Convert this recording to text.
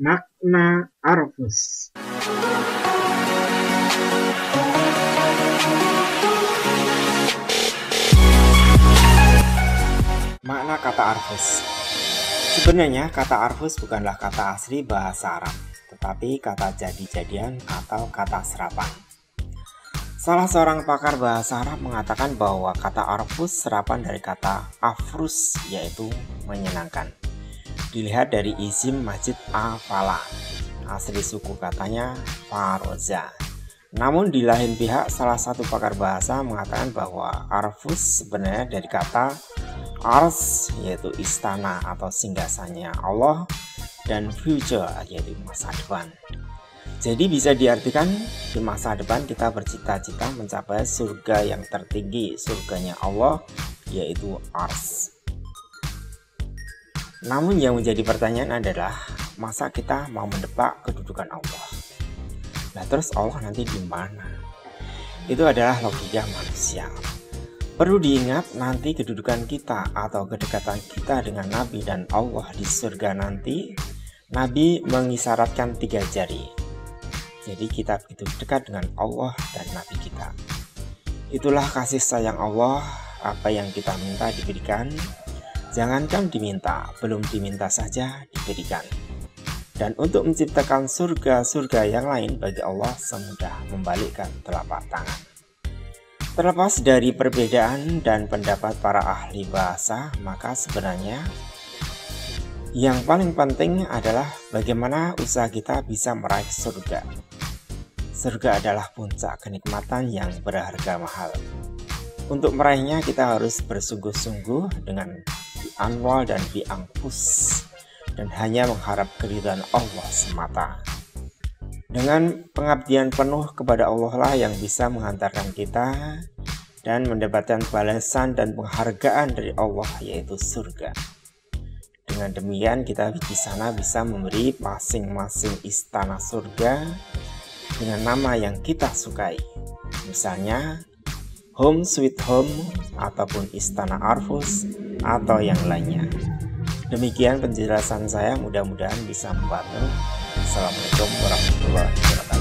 Makna Arfus Makna kata Arfus Sebenarnya kata Arfus bukanlah kata asli bahasa Arab, tetapi kata jadi-jadian atau kata serapan. Salah seorang pakar bahasa Arab mengatakan bahwa kata Arfus serapan dari kata afrus yaitu menyenangkan. Dilihat dari isim masjid Afala. Asli suku katanya Faroza. Namun di lain pihak salah satu pakar bahasa mengatakan bahwa arfus sebenarnya dari kata ars yaitu istana atau singgasannya Allah dan future yaitu masa depan. Jadi bisa diartikan di masa depan kita bercita-cita mencapai surga yang tertinggi, surganya Allah yaitu ars. Namun yang menjadi pertanyaan adalah masa kita mau mendepak kedudukan Allah? Nah terus Allah nanti di mana? Itu adalah logika manusia. Perlu diingat nanti kedudukan kita atau kedekatan kita dengan Nabi dan Allah di surga nanti, Nabi mengisyaratkan tiga jari. Jadi kita begitu dekat dengan Allah dan Nabi kita. Itulah kasih sayang Allah, apa yang kita minta diberikan, Jangankan diminta, belum diminta saja diberikan. Dan untuk menciptakan surga-surga yang lain bagi Allah semudah membalikkan telapak tangan. Terlepas dari perbedaan dan pendapat para ahli bahasa, maka sebenarnya yang paling penting adalah bagaimana usaha kita bisa meraih surga. Surga adalah puncak kenikmatan yang berharga mahal. Untuk meraihnya kita harus bersungguh-sungguh dengan anwal dan diangkus dan hanya mengharap keridhaan Allah semata. Dengan pengabdian penuh kepada Allah lah yang bisa menghantarkan kita dan mendapatkan balasan dan penghargaan dari Allah yaitu surga. Dengan demikian kita di sana bisa memberi masing-masing istana surga dengan nama yang kita sukai. Misalnya Home Sweet Home ataupun Istana Arfus atau yang lainnya. Demikian penjelasan saya, mudah-mudahan bisa membantu. Assalamualaikum warahmatullahi wabarakatuh.